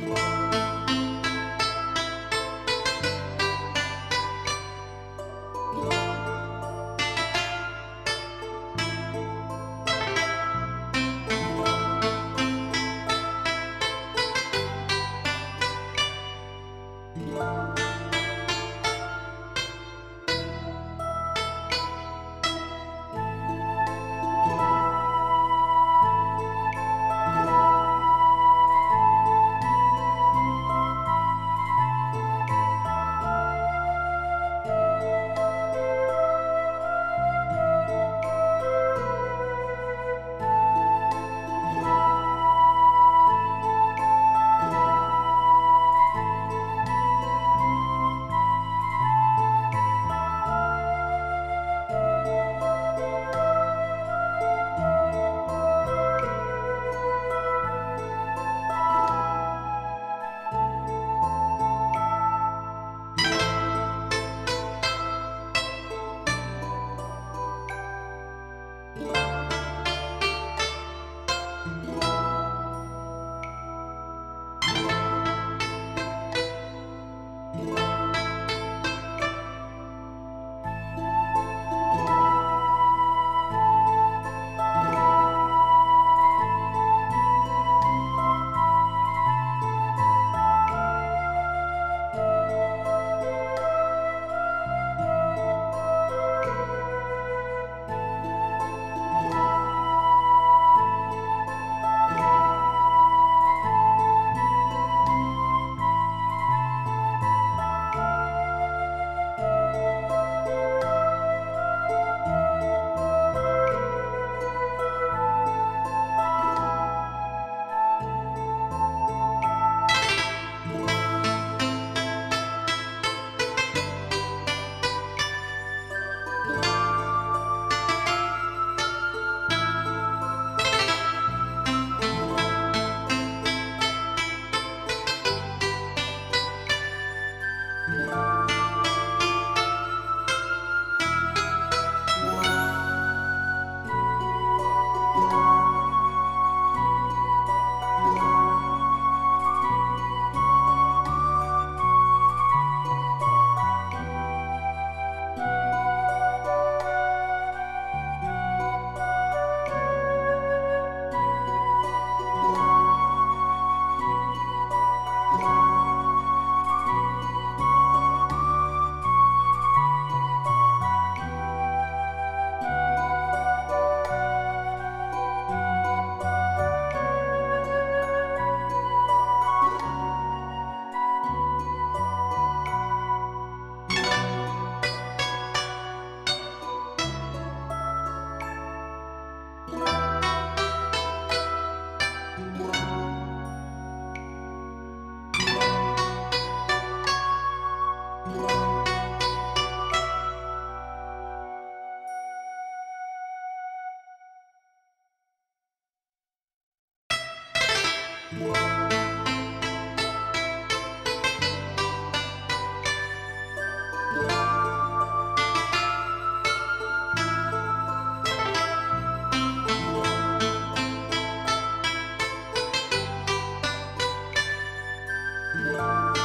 Música Música